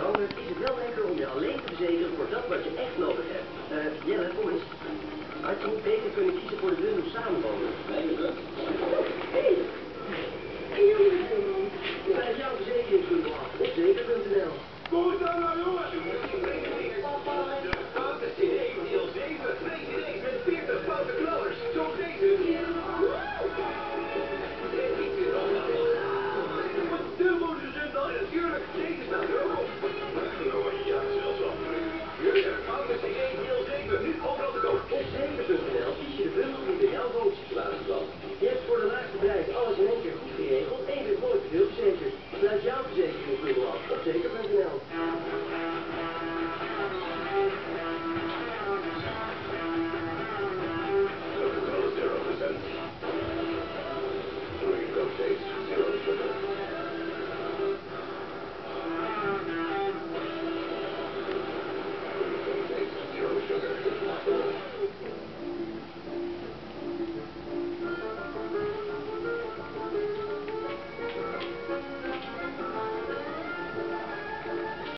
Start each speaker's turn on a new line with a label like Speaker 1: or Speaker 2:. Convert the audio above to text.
Speaker 1: Dan is het wel lekker om je alleen te verzekeren voor dat wat je echt nodig hebt. Eh, Jelle, kom eens. Had je niet beter kunnen kiezen voor de dunne samenwonen? Nee, dat. Hé! Hey, jongens, Bij jouw verzekeringsbundel op zeker.nl.